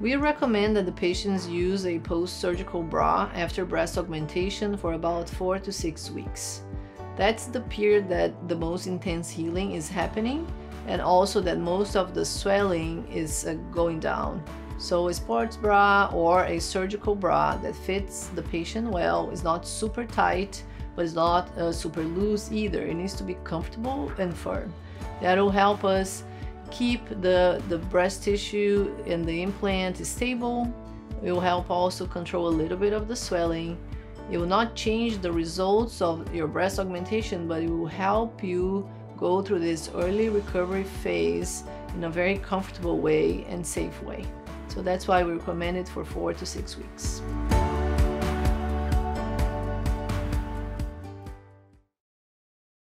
We recommend that the patients use a post-surgical bra after breast augmentation for about 4 to 6 weeks. That's the period that the most intense healing is happening and also that most of the swelling is uh, going down. So a sports bra or a surgical bra that fits the patient well is not super tight but it's not uh, super loose either. It needs to be comfortable and firm. That will help us keep the, the breast tissue and the implant stable. It will help also control a little bit of the swelling. It will not change the results of your breast augmentation, but it will help you go through this early recovery phase in a very comfortable way and safe way. So that's why we recommend it for four to six weeks.